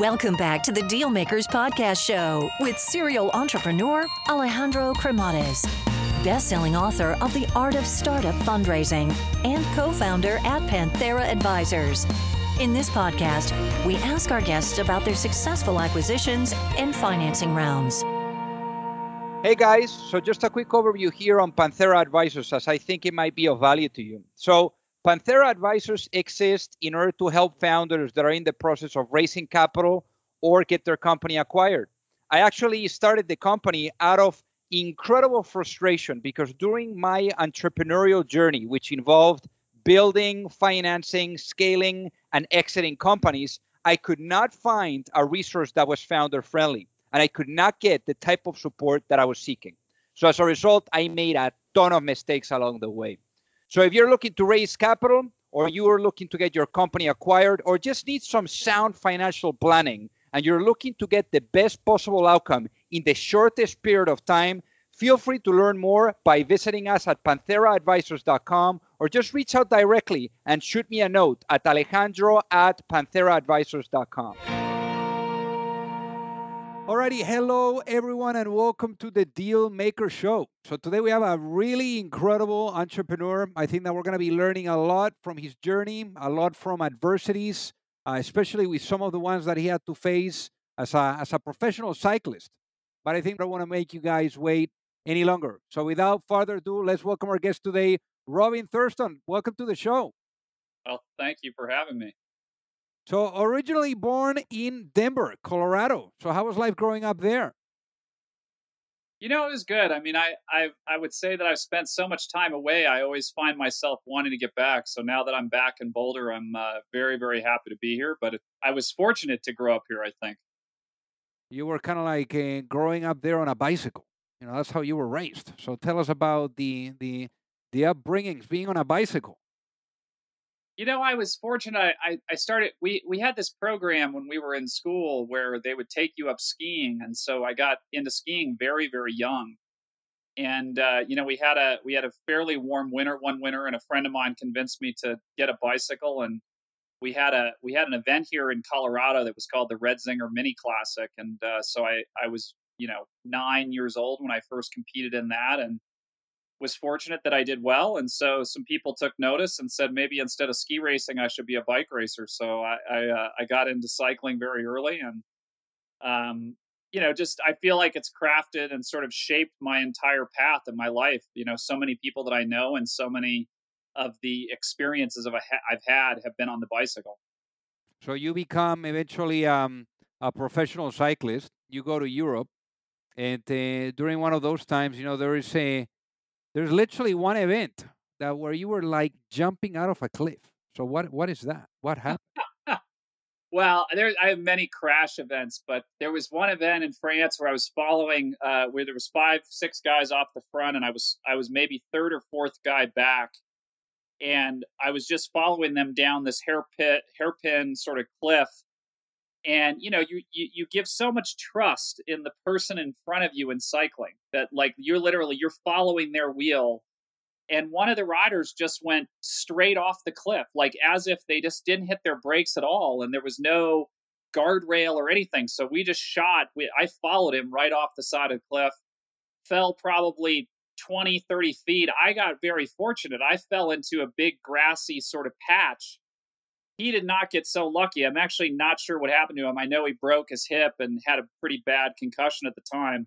Welcome back to the Dealmakers Podcast Show with serial entrepreneur Alejandro Cremades, best-selling author of The Art of Startup Fundraising and co-founder at Panthera Advisors. In this podcast, we ask our guests about their successful acquisitions and financing rounds. Hey guys, so just a quick overview here on Panthera Advisors as I think it might be of value to you. So, Panthera Advisors exist in order to help founders that are in the process of raising capital or get their company acquired. I actually started the company out of incredible frustration because during my entrepreneurial journey, which involved building, financing, scaling, and exiting companies, I could not find a resource that was founder friendly. And I could not get the type of support that I was seeking. So as a result, I made a ton of mistakes along the way. So if you're looking to raise capital, or you are looking to get your company acquired, or just need some sound financial planning, and you're looking to get the best possible outcome in the shortest period of time, feel free to learn more by visiting us at pantheraadvisors.com or just reach out directly and shoot me a note at alejandro at pantheraadvisors.com. Alrighty, hello everyone, and welcome to the Deal Maker Show. So today we have a really incredible entrepreneur. I think that we're going to be learning a lot from his journey, a lot from adversities, uh, especially with some of the ones that he had to face as a as a professional cyclist. But I think I don't want to make you guys wait any longer. So without further ado, let's welcome our guest today, Robin Thurston. Welcome to the show. Well, thank you for having me. So originally born in Denver, Colorado. So how was life growing up there? You know, it was good. I mean, I, I I would say that I've spent so much time away. I always find myself wanting to get back. So now that I'm back in Boulder, I'm uh, very very happy to be here. But it, I was fortunate to grow up here. I think you were kind of like uh, growing up there on a bicycle. You know, that's how you were raised. So tell us about the the the upbringings, being on a bicycle. You know, I was fortunate. I, I started. We we had this program when we were in school where they would take you up skiing, and so I got into skiing very very young. And uh, you know, we had a we had a fairly warm winter one winter, and a friend of mine convinced me to get a bicycle, and we had a we had an event here in Colorado that was called the Red Zinger Mini Classic, and uh, so I I was you know nine years old when I first competed in that, and was fortunate that I did well, and so some people took notice and said maybe instead of ski racing, I should be a bike racer. So I I, uh, I got into cycling very early, and um, you know, just I feel like it's crafted and sort of shaped my entire path in my life. You know, so many people that I know and so many of the experiences of I've had have been on the bicycle. So you become eventually um, a professional cyclist. You go to Europe, and uh, during one of those times, you know, there is a there's literally one event that where you were like jumping out of a cliff. So what what is that? What happened? well, there I have many crash events, but there was one event in France where I was following uh, where there was five, six guys off the front, and I was I was maybe third or fourth guy back, and I was just following them down this hair pit, hairpin sort of cliff. And you know, you, you you give so much trust in the person in front of you in cycling that like you're literally you're following their wheel. And one of the riders just went straight off the cliff like as if they just didn't hit their brakes at all and there was no guardrail or anything. So we just shot we, i followed him right off the side of the cliff fell probably 20 30 feet. I got very fortunate. I fell into a big grassy sort of patch he did not get so lucky i'm actually not sure what happened to him i know he broke his hip and had a pretty bad concussion at the time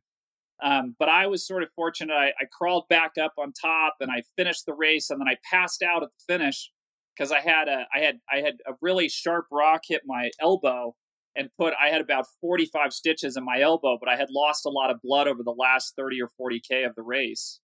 um, but I was sort of fortunate. I, I, crawled back up on top and I finished the race, and then I passed out at the finish because I had a I had I had a really sharp rock hit my elbow and put I had about 45 stitches in my elbow, but I had lost a lot of blood over the last 30 or 40 k of the race.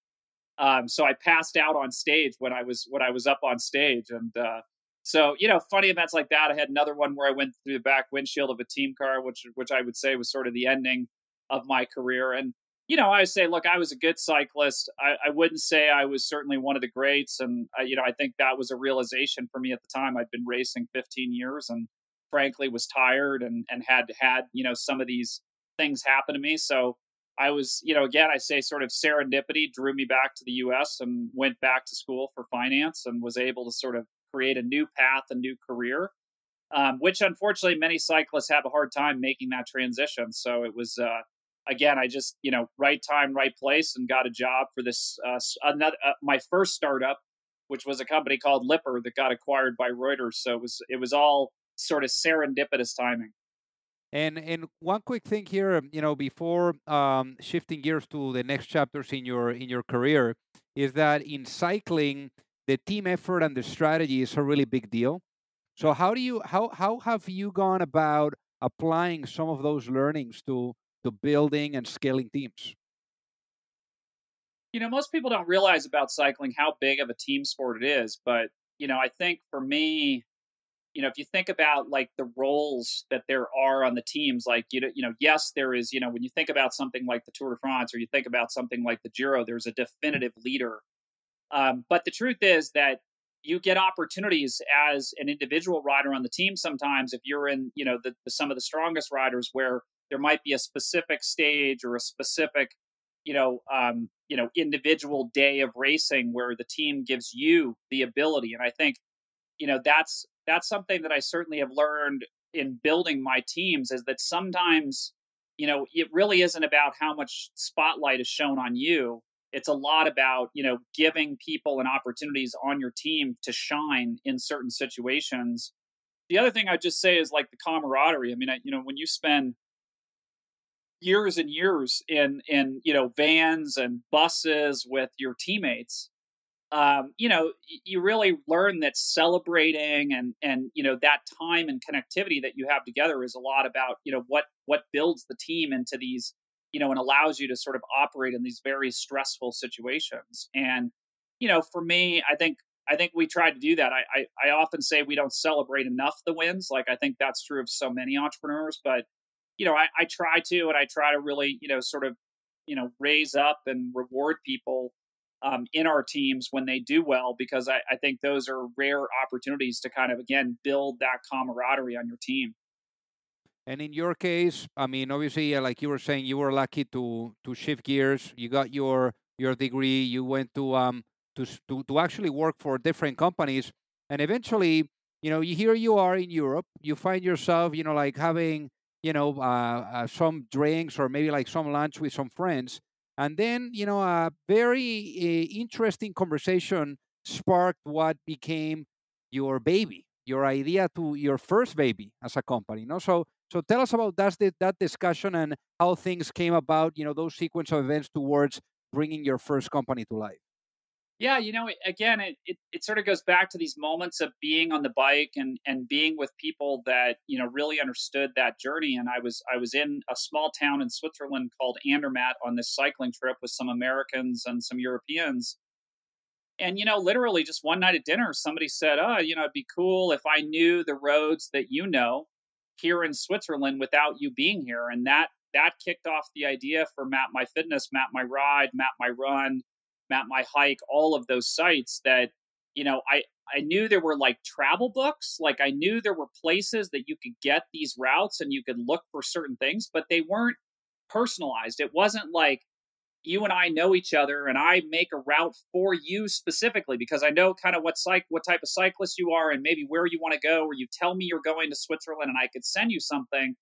Um, so I passed out on stage when I was when I was up on stage, and uh, so you know, funny events like that. I had another one where I went through the back windshield of a team car, which which I would say was sort of the ending of my career, and you know, I say, look, I was a good cyclist. I, I wouldn't say I was certainly one of the greats, and I, you know, I think that was a realization for me at the time. I'd been racing 15 years, and frankly, was tired and and had had you know some of these things happen to me. So I was, you know, again, I say sort of serendipity drew me back to the U.S. and went back to school for finance, and was able to sort of create a new path, a new career. um, which unfortunately many cyclists have a hard time making that transition. So it was uh, again, I just you know right time, right place, and got a job for this uh, another uh, my first startup, which was a company called Lipper that got acquired by Reuters. So it was it was all sort of serendipitous timing. And and one quick thing here, you know, before um, shifting gears to the next chapters in your in your career, is that in cycling, the team effort and the strategy is a really big deal. So how do you how how have you gone about applying some of those learnings to to building and scaling teams? You know, most people don't realize about cycling how big of a team sport it is, but you know, I think for me, you know, if you think about like the roles that there are on the teams, like you know, you know, yes, there is, you know, when you think about something like the Tour de France or you think about something like the Giro, there's a definitive leader. Um, but the truth is that you get opportunities as an individual rider on the team sometimes if you're in, you know, the, the some of the strongest riders where there might be a specific stage or a specific, you know, um, you know, individual day of racing where the team gives you the ability. And I think, you know, that's that's something that I certainly have learned in building my teams is that sometimes, you know, it really isn't about how much spotlight is shown on you. It's a lot about, you know, giving people and opportunities on your team to shine in certain situations. The other thing I'd just say is like the camaraderie. I mean, I, you know, when you spend years and years in in you know vans and buses with your teammates um, you know, you really learn that celebrating and and you know that time and connectivity that you have together is a lot about you know what what builds the team into these you know and allows you to sort of operate in these very stressful situations. And you know, for me, I think I think we try to do that. I, I, I often say we don't celebrate enough the wins. Like I think that's true of so many entrepreneurs, but you know, I, I try to, and I try to really, you know, sort of, you know, raise up and reward people um, in our teams when they do well because I, I think those are rare opportunities to kind of again build that camaraderie on your team. And in your case, I mean, obviously, like you were saying, you were lucky to to shift gears. You got your your degree. You went to um to to to actually work for different companies, and eventually, you know, here you are in Europe. You find yourself, you know, like having you know uh, uh, some drinks or maybe like some lunch with some friends, and then, you know, a very uh, interesting conversation sparked what became your baby, your idea to your first baby as a company. You know? So, so tell us about that, that discussion and how things came about, you know, those sequence of events towards bringing your first company to life. Yeah, you know, again, it, it, it sort of goes back to these moments of being on the bike and and being with people that you know really understood that journey. And I was I was in a small town in Switzerland called Andermatt on this cycling trip with some Americans and some Europeans. And you know, literally just one night at dinner, somebody said, "Oh, you know, it'd be cool if I knew the roads that you know here in Switzerland without you being here." And that that kicked off the idea for Map My Fitness, Map My Ride, Map My Run Map My Hike, all of those sites that, you know, I, I knew there were like travel books. Like I knew there were places that you could get these routes and you could look for certain things, but they weren't personalized. It wasn't like you and I know each other and I make a route for you specifically because I know kind of what what type of cyclist you are and maybe where you want to go or you tell me you're going to Switzerland and I could send you something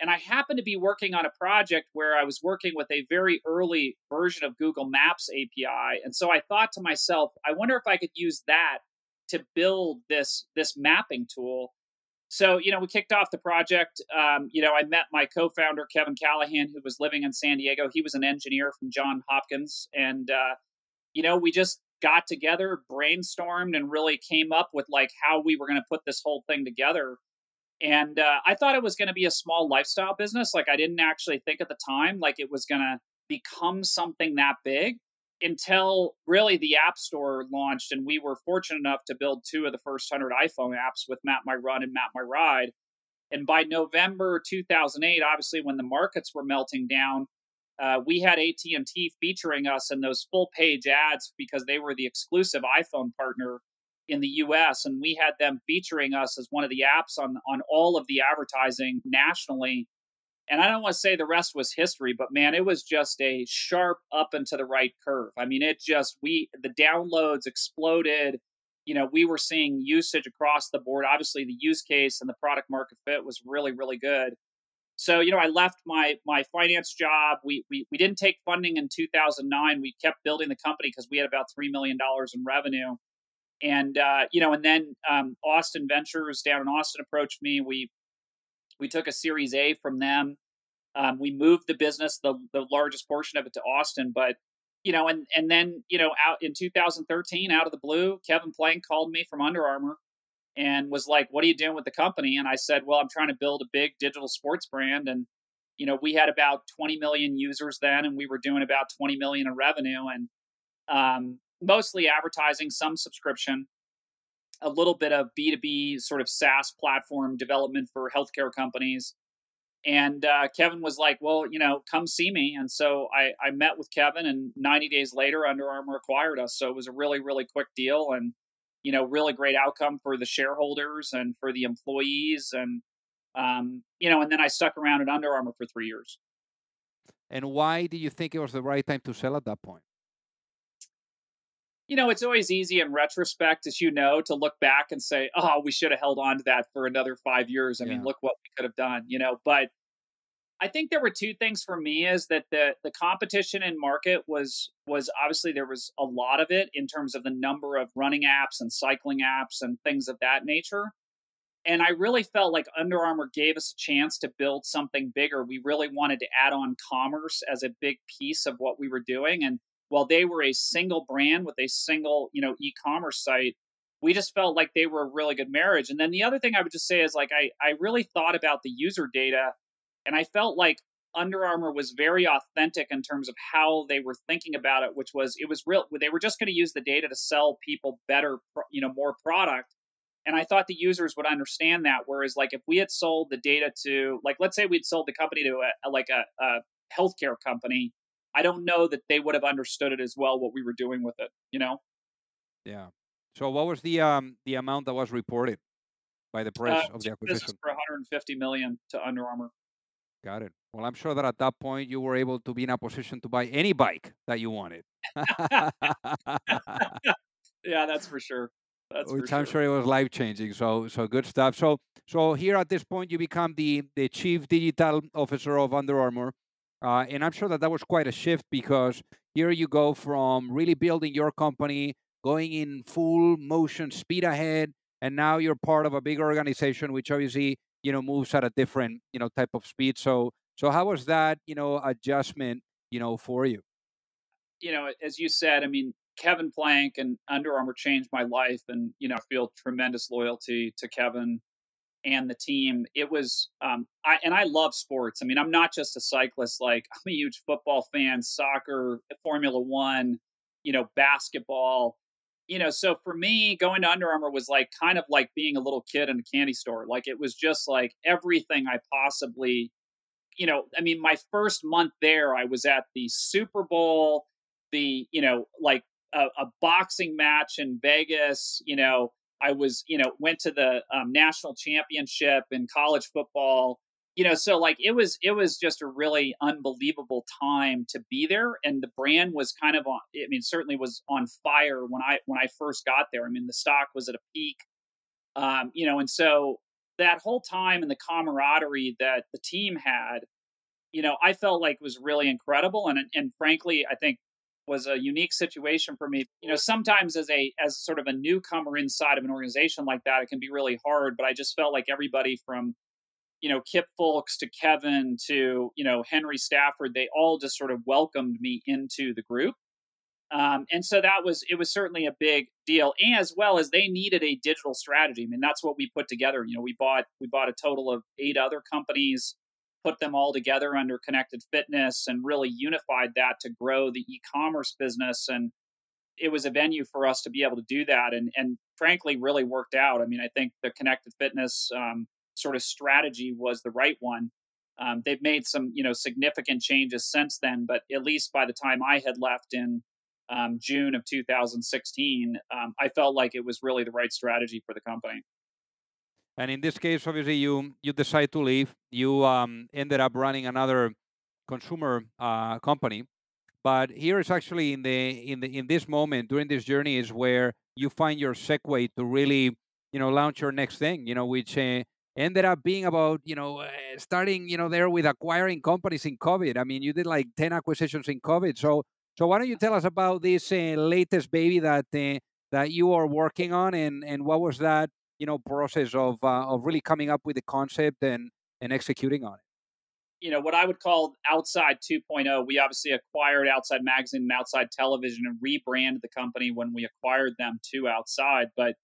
and I happened to be working on a project where I was working with a very early version of Google Maps API. And so I thought to myself, I wonder if I could use that to build this this mapping tool. So, you know, we kicked off the project. Um, you know, I met my co-founder Kevin Callahan, who was living in San Diego. He was an engineer from John Hopkins, and uh, you know, we just got together, brainstormed, and really came up with like how we were going to put this whole thing together. And uh, I thought it was going to be a small lifestyle business. Like I didn't actually think at the time like it was going to become something that big until really the App Store launched, and we were fortunate enough to build two of the first hundred iPhone apps with Map My Run and Map My Ride. And by November 2008, obviously when the markets were melting down, uh, we had AT&T featuring us in those full page ads because they were the exclusive iPhone partner in the US and we had them featuring us as one of the apps on on all of the advertising nationally. And I don't want to say the rest was history, but man, it was just a sharp up and to the right curve. I mean, it just we the downloads exploded. you know, we were seeing usage across the board. Obviously, the use case and the product market fit was really, really good. So, you know, I left my my finance job. We we, we didn't take funding in 2009. We kept building the company because we had about three million dollars in revenue. And uh, you know, and then um, Austin Ventures down in Austin approached me. We we took a Series A from them. Um, we moved the business, the the largest portion of it, to Austin. But you know, and and then you know, out in 2013, out of the blue, Kevin Plank called me from Under Armour and was like, "What are you doing with the company?" And I said, "Well, I'm trying to build a big digital sports brand." And you know, we had about 20 million users then, and we were doing about 20 million in revenue, and um, mostly advertising, some subscription, a little bit of B2B sort of SaaS platform development for healthcare companies. And uh, Kevin was like, well, you know, come see me. And so I, I met with Kevin, and 90 days later, Under Armour acquired us. So it was a really, really quick deal and, you know, really great outcome for the shareholders and for the employees. And, um, you know, and then I stuck around at Under Armour for three years. And why do you think it was the right time to sell at that point? You know, it's always easy in retrospect, as you know, to look back and say, oh, we should have held on to that for another five years. I yeah. mean, look what we could have done, you know. But I think there were two things for me is that the the competition in market was was obviously there was a lot of it in terms of the number of running apps and cycling apps and things of that nature. And I really felt like Under Armour gave us a chance to build something bigger. We really wanted to add on commerce as a big piece of what we were doing. And while they were a single brand with a single, you know, e-commerce site, we just felt like they were a really good marriage. And then the other thing I would just say is like I I really thought about the user data and I felt like Under Armour was very authentic in terms of how they were thinking about it, which was it was real they were just going to use the data to sell people better, you know, more product. And I thought the users would understand that. Whereas, like, if we had sold the data to, like, let's say we'd sold the company to a, like a, a healthcare company, I don't know that they would have understood it as well what we were doing with it. You know. Yeah. So what was the um the amount that was reported by the press uh, of the acquisition? For 150 million to Under Armour. Got it. Well, I'm sure that at that point you were able to be in a position to buy any bike that you wanted. yeah, that's for sure. That's Which for I'm sure. sure it was life changing. So so good stuff. So so here at this point you become the the chief digital officer of Under Armour. Uh, and I'm sure that that was quite a shift because here you go from really building your company, going in full motion, speed ahead, and now you're part of a big organization, which obviously you know moves at a different you know type of speed. So so how was that you know adjustment you know for you? You know, as you said, I mean, Kevin Plank and Under Armour changed my life, and you know, feel tremendous loyalty to Kevin and the team. It was, um, I and I love sports. I mean, I'm not just a cyclist. Like I'm a huge football fan, soccer, Formula One, you know, basketball. You know, so for me, going to Under Armour was like kind of like being a little kid in a candy store. Like it was just like everything I possibly, you know, I mean, my first month there, I was at the Super Bowl, the, you know, like a, a boxing match in Vegas, you know, I was, you know, went to the um, national championship in college football. You know, so like it was, it was just a really unbelievable time to be there, and the brand was kind of on. I mean, certainly was on fire when I when I first got there. I mean, the stock was at a peak. Um, you know, and so that whole time and the camaraderie that the team had, you know, I felt like was really incredible. And and frankly, I think was a unique situation for me. You know, sometimes as a as sort of a newcomer inside of an organization like that, it can be really hard. But I just felt like everybody from you know Kip Fulks to Kevin to you know Henry Stafford, they all just sort of welcomed me into the group. Um, and so that was it was certainly a big deal, as well as they needed a digital strategy. I mean, that's what we put together. You know, we bought we bought a total of eight other companies put them all together under connected fitness and really unified that to grow the e-commerce business. And it was a venue for us to be able to do that and and frankly really worked out. I mean i think the connected fitness um, sort of strategy was the right one. Um, they've made some you know significant changes since then but at least by the time i had left in um, june of 2016 um, i felt like it was really the right strategy for the company and in this case, obviously, you you decide to leave. You um, ended up running another consumer uh, company, But here is actually in the in the in this moment during this journey is where you find your segue to really you know launch your next thing. You know, which uh, ended up being about you know uh, starting you know there with acquiring companies in COVID. I mean, you did like ten acquisitions in COVID. So so why don't you tell us about this uh, latest baby that uh, that you are working on, and and what was that you know process of uh, of really coming up with the concept and and executing on it? you know what I would call Outside 2.0. We obviously acquired Outside Magazine and Outside Television and rebranded the company when we acquired them to Outside. But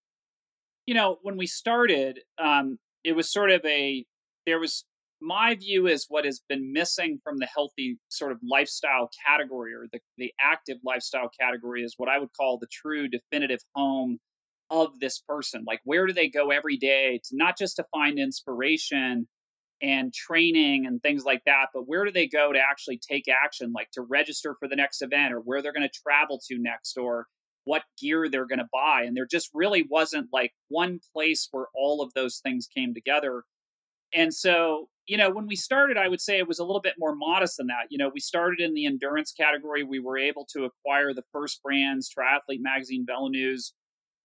you know, when we started, um, it was sort of a there was my view is what has been missing from the healthy sort of lifestyle category or the, the active lifestyle category is what I would call the true definitive home of this person. Like where do they go every day to not just to find inspiration and training and things like that. But where do they go to actually take action, like to register for the next event or where they're going to travel to next or what gear they're going to buy? And there just really wasn't like one place where all of those things came together. And so, you know, when we started, I would say it was a little bit more modest than that. You know, we started in the endurance category. We were able to acquire the first brands, Triathlete Magazine, VeloNews,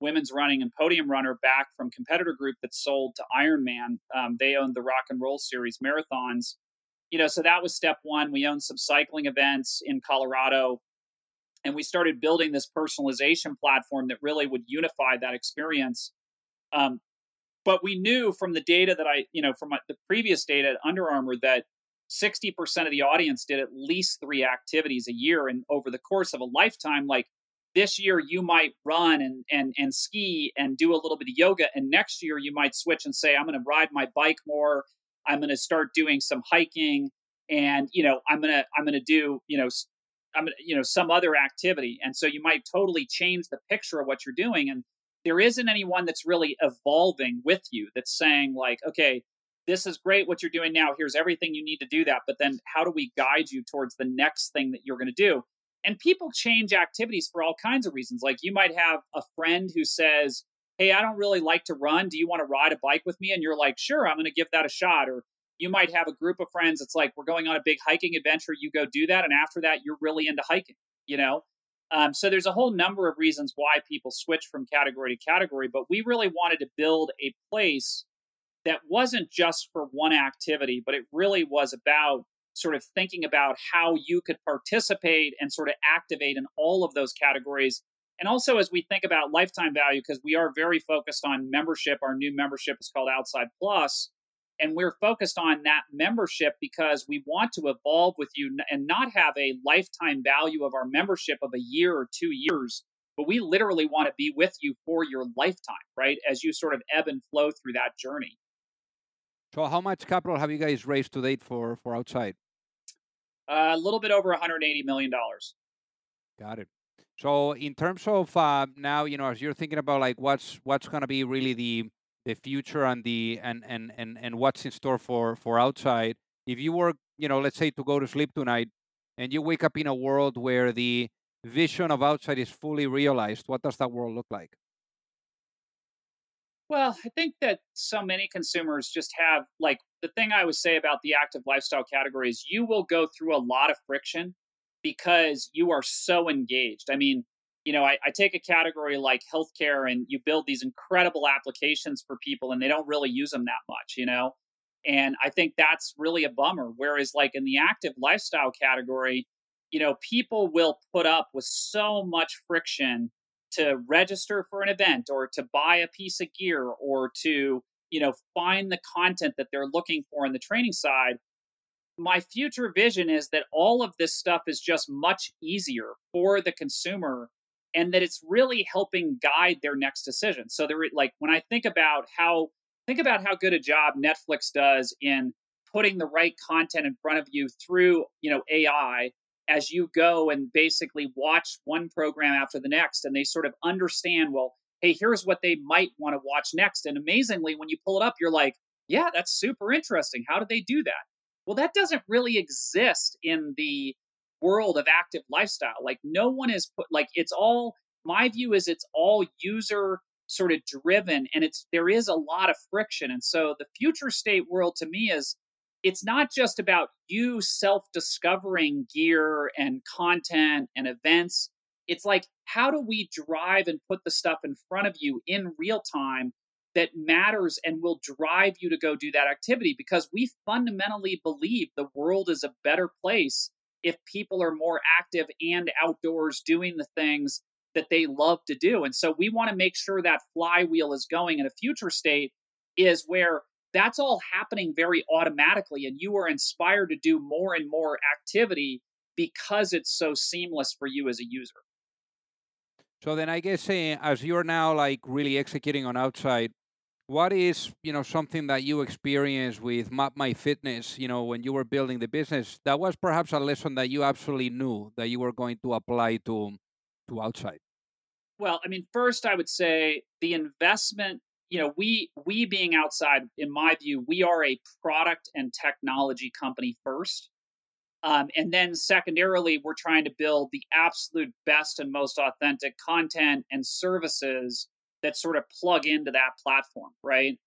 women's running and podium runner back from competitor group that sold to Ironman. Um, they owned the Rock and Roll Series marathons. You know, so that was step one. We owned some cycling events in Colorado, and we started building this personalization platform that really would unify that experience. Um, but we knew from the data that I, you know, from my, the previous data at Under Armour that 60% of the audience did at least three activities a year. And over the course of a lifetime, like this year you might run and and and ski and do a little bit of yoga and next year you might switch and say i'm going to ride my bike more. I'm going to start doing some hiking and you know i'm going to i'm going to do you know i'm going you know some other activity. And so you might totally change the picture of what you're doing and there isn't anyone that's really evolving with you that's saying like okay this is great what you're doing now. Here's everything you need to do that. But then how do we guide you towards the next thing that you're going to do and people change activities for all kinds of reasons. Like you might have a friend who says, Hey, I don't really like to run. Do you want to ride a bike with me? And you're like, Sure, I'm going to give that a shot. Or you might have a group of friends. It's like, We're going on a big hiking adventure. You go do that. And after that, you're really into hiking, you know? Um, so there's a whole number of reasons why people switch from category to category. But we really wanted to build a place that wasn't just for one activity, but it really was about sort of thinking about how you could participate and sort of activate in all of those categories. And also, as we think about lifetime value, because we are very focused on membership, our new membership is called Outside Plus. And we're focused on that membership because we want to evolve with you and not have a lifetime value of our membership of a year or two years, but we literally want to be with you for your lifetime, right? As you sort of ebb and flow through that journey. So, how much capital have you guys raised to date for for outside? Uh, a little bit over 180 million dollars. Got it. So, in terms of uh, now, you know, as you're thinking about like what's what's going to be really the the future and the and and and and what's in store for for outside. If you were, you know, let's say to go to sleep tonight, and you wake up in a world where the vision of outside is fully realized, what does that world look like? Well, I think that so many consumers just have like the thing I would say about the active lifestyle category is you will go through a lot of friction because you are so engaged. I mean, you know, I, I, take a category like healthcare and you build these incredible applications for people and they don't really use them that much, you know? And I think that's really a bummer. Whereas, like in the active lifestyle category, you know, people will put up with so much friction to register for an event or to buy a piece of gear or to you know find the content that they're looking for in the training side my future vision is that all of this stuff is just much easier for the consumer and that it's really helping guide their next decision. So there like when i think about how think about how good a job netflix does in putting the right content in front of you through you know ai as you go and basically watch one program after the next and they sort of understand well hey here's what they might want to watch next. And amazingly when you pull it up you're like yeah that's super interesting. How did they do that? Well that doesn't really exist in the world of active lifestyle. Like no one is put like it's all my view is it's all user sort of driven and it's there is a lot of friction. And so the future state world to me is it's not just about you self discovering gear and content and events. It's like, how do we drive and put the stuff in front of you in real time that matters and will drive you to go do that activity? Because we fundamentally believe the world is a better place if people are more active and outdoors doing the things that they love to do. And so we want to make sure that flywheel is going in a future state is where that's all happening very automatically and you are inspired to do more and more activity because it's so seamless for you as a user. So then i guess uh, as you're now like really executing on outside what is you know something that you experienced with map my fitness you know when you were building the business? That was perhaps a lesson that you absolutely knew that you were going to apply to to outside. Well i mean first i would say the investment you know we we being outside in my view we are a product and technology company first. Um, and then secondarily we're trying to build the absolute best and most authentic content and services that sort of plug into that platform right?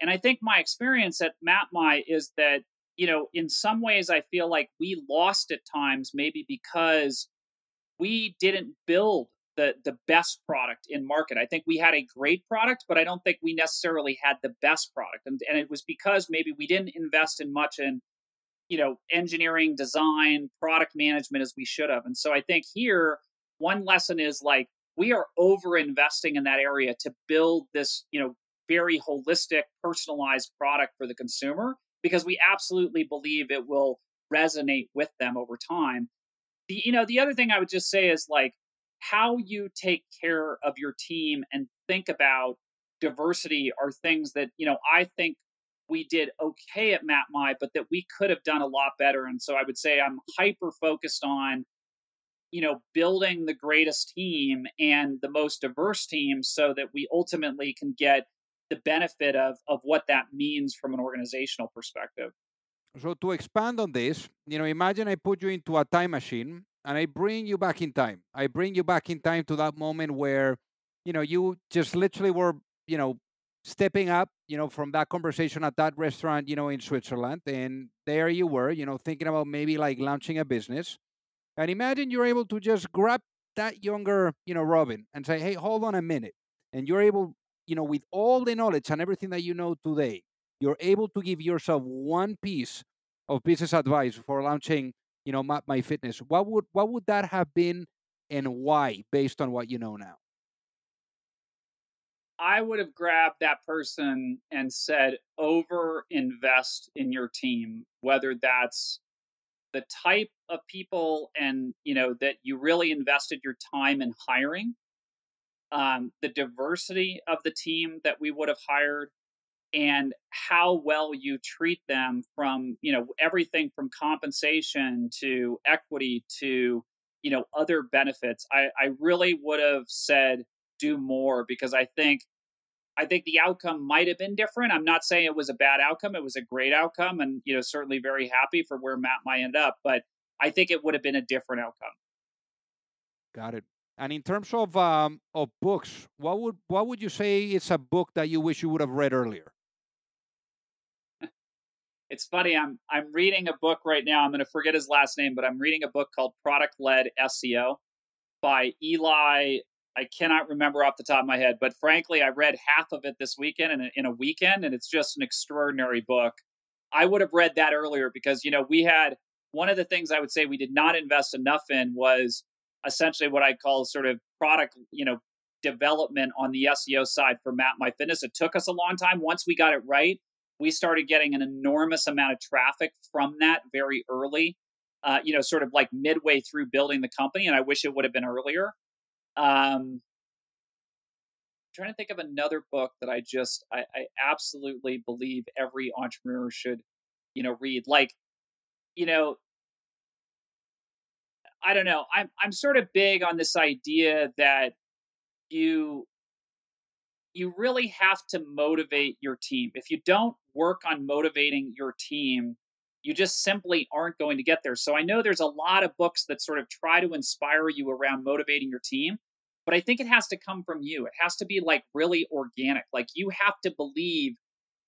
And i think my experience at mapmy is that you know in some ways i feel like we lost at times maybe because we didn't build the the best product in market. I think we had a great product, but I don't think we necessarily had the best product. And and it was because maybe we didn't invest in much in you know engineering, design, product management as we should have. And so I think here one lesson is like we are over investing in that area to build this, you know, very holistic, personalized product for the consumer because we absolutely believe it will resonate with them over time. The you know, the other thing I would just say is like how you take care of your team and think about diversity are things that you know I think we did okay at MapMy, but that we could have done a lot better. And so I would say I'm hyper focused on you know building the greatest team and the most diverse team so that we ultimately can get the benefit of of what that means from an organizational perspective so to expand on this you know imagine i put you into a time machine and I bring you back in time. I bring you back in time to that moment where, you know, you just literally were, you know, stepping up, you know, from that conversation at that restaurant, you know, in Switzerland. And there you were, you know, thinking about maybe like launching a business. And imagine you're able to just grab that younger, you know, Robin and say, hey, hold on a minute. And you're able, you know, with all the knowledge and everything that you know today, you're able to give yourself one piece of business advice for launching you know, Map My Fitness, what would what would that have been and why based on what you know now? I would have grabbed that person and said, over invest in your team, whether that's the type of people and you know that you really invested your time in hiring um, the diversity of the team that we would have hired and how well you treat them from you know everything from compensation to equity to you know other benefits i i really would have said do more because i think i think the outcome might have been different. I'm not saying it was a bad outcome it was a great outcome and you know certainly very happy for where MapMy end up but i think it would have been a different outcome. Got it. And in terms of um, of books, what would what would you say is a book that you wish you would have read earlier? It's funny. I'm I'm reading a book right now. I'm going to forget his last name, but I'm reading a book called Product Led SEO by Eli. I cannot remember off the top of my head, but frankly, I read half of it this weekend in a, in a weekend, and it's just an extraordinary book. I would have read that earlier because you know we had one of the things I would say we did not invest enough in was essentially what I call sort of product, you know, development on the SEO side for Map My Fitness. It took us a long time. Once we got it right, we started getting an enormous amount of traffic from that very early, uh, you know, sort of like midway through building the company. And I wish it would have been earlier. Um, trying to think of another book that I just I, I, absolutely believe every entrepreneur should, you know, read. Like, you know, I don't know. I'm I'm sort of big on this idea that you you really have to motivate your team. If you don't work on motivating your team, you just simply aren't going to get there. So I know there's a lot of books that sort of try to inspire you around motivating your team, but I think it has to come from you. It has to be like really organic. Like you have to believe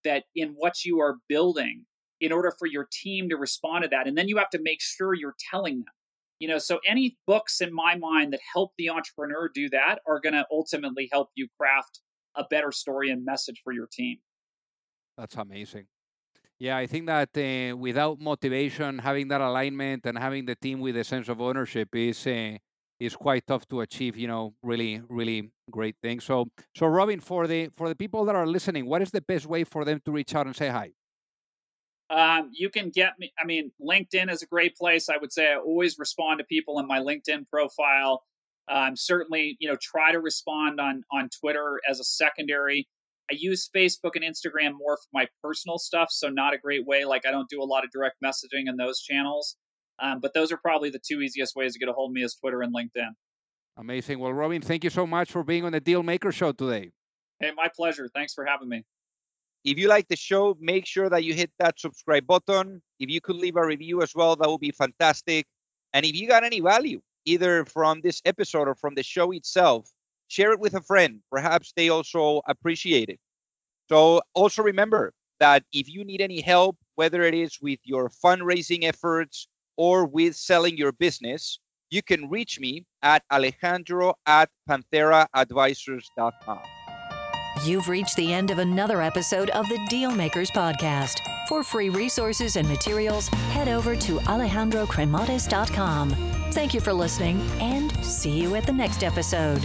that in what you are building in order for your team to respond to that. And then you have to make sure you're telling them. You know, so any books in my mind that help the entrepreneur do that are going to ultimately help you craft a better story and message for your team. That's amazing. Yeah, I think that uh, without motivation, having that alignment and having the team with a sense of ownership is uh, is quite tough to achieve. You know, really, really great things. So, so Robin, for the for the people that are listening, what is the best way for them to reach out and say hi? Um, you can get me. I mean, LinkedIn is a great place. I would say I always respond to people in my LinkedIn profile. Um, certainly, you know, try to respond on on Twitter as a secondary. I use Facebook and Instagram more for my personal stuff, so not a great way. Like I don't do a lot of direct messaging in those channels. Um, but those are probably the two easiest ways to get a hold of me is Twitter and LinkedIn. Amazing. Well, Robin, thank you so much for being on the Deal Maker Show today. Hey, my pleasure. Thanks for having me. If you like the show, make sure that you hit that subscribe button. If you could leave a review as well, that would be fantastic. And if you got any value, either from this episode or from the show itself, share it with a friend. Perhaps they also appreciate it. So also remember that if you need any help, whether it is with your fundraising efforts or with selling your business, you can reach me at alejandro at pantheraadvisors.com. You've reached the end of another episode of the Dealmakers Podcast. For free resources and materials, head over to alejandrocremades.com. Thank you for listening and see you at the next episode.